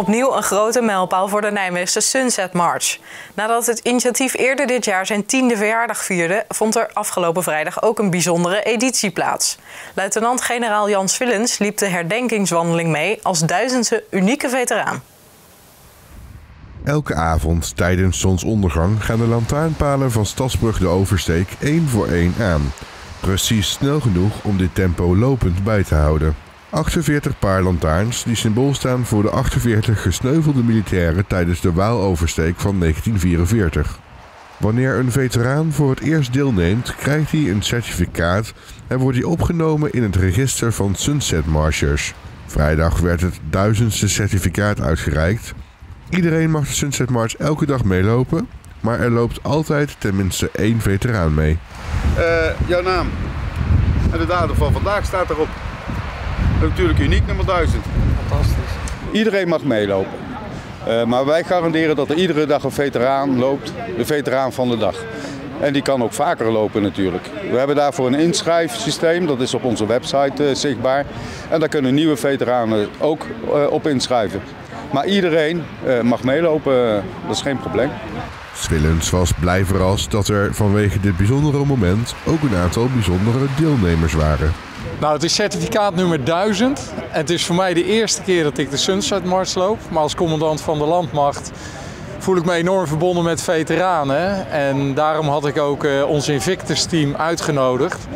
Opnieuw een grote mijlpaal voor de Nijmeegse Sunset March. Nadat het initiatief eerder dit jaar zijn tiende verjaardag vierde, vond er afgelopen vrijdag ook een bijzondere editie plaats. Luitenant-generaal Jans Willens liep de herdenkingswandeling mee als duizendse unieke veteraan. Elke avond tijdens zonsondergang gaan de lantaarnpalen van Stadsbrug de Oversteek één voor één aan. Precies snel genoeg om dit tempo lopend bij te houden. 48 paar lantaarns die symbool staan voor de 48 gesneuvelde militairen tijdens de Waaloversteek van 1944. Wanneer een veteraan voor het eerst deelneemt, krijgt hij een certificaat en wordt hij opgenomen in het register van Sunset Marchers. Vrijdag werd het duizendste certificaat uitgereikt. Iedereen mag de Sunset March elke dag meelopen, maar er loopt altijd tenminste één veteraan mee. Uh, jouw naam en de datum van vandaag staat erop. Natuurlijk uniek nummer 1000. Fantastisch. Iedereen mag meelopen. Uh, maar wij garanderen dat er iedere dag een veteraan loopt, de veteraan van de dag. En die kan ook vaker lopen natuurlijk. We hebben daarvoor een inschrijfsysteem, dat is op onze website uh, zichtbaar. En daar kunnen nieuwe veteranen ook uh, op inschrijven. Maar iedereen mag meelopen, dat is geen probleem. Swillens was blij verrast dat er vanwege dit bijzondere moment ook een aantal bijzondere deelnemers waren. Nou, het is certificaat nummer 1000. Het is voor mij de eerste keer dat ik de Sunset Mars loop. Maar als commandant van de landmacht voel ik me enorm verbonden met veteranen. En daarom had ik ook uh, ons Invictus team uitgenodigd.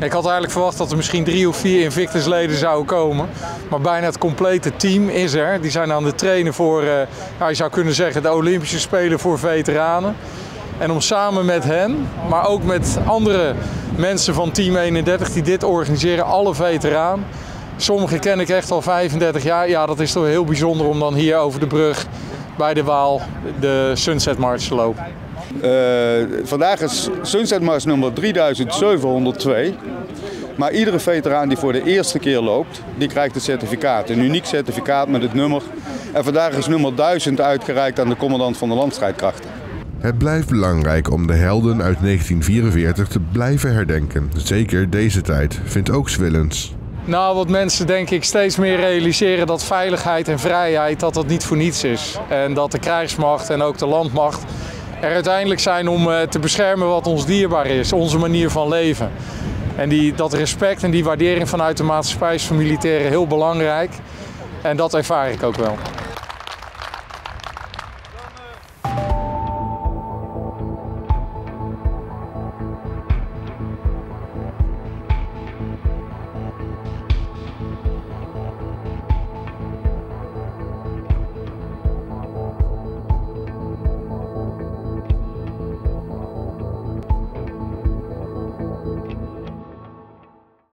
Ik had eigenlijk verwacht dat er misschien drie of vier Invictus leden zouden komen. Maar bijna het complete team is er. Die zijn aan het trainen voor, uh, je zou kunnen zeggen, de Olympische Spelen voor veteranen. En om samen met hen, maar ook met andere mensen van Team 31 die dit organiseren, alle veteraan. Sommigen ken ik echt al 35 jaar. Ja, dat is toch heel bijzonder om dan hier over de brug bij de Waal de Sunset March te lopen. Uh, vandaag is Sunset March nummer 3702. Maar iedere veteraan die voor de eerste keer loopt, die krijgt een certificaat. Een uniek certificaat met het nummer. En vandaag is nummer 1000 uitgereikt aan de commandant van de landstrijdkrachten. Het blijft belangrijk om de helden uit 1944 te blijven herdenken. Zeker deze tijd, vindt ook Swillens. Nou, wat mensen denk ik steeds meer realiseren dat veiligheid en vrijheid dat dat niet voor niets is. En dat de krijgsmacht en ook de landmacht er uiteindelijk zijn om eh, te beschermen wat ons dierbaar is, onze manier van leven. En die, dat respect en die waardering vanuit de maatschappij is voor militairen heel belangrijk. En dat ervaar ik ook wel.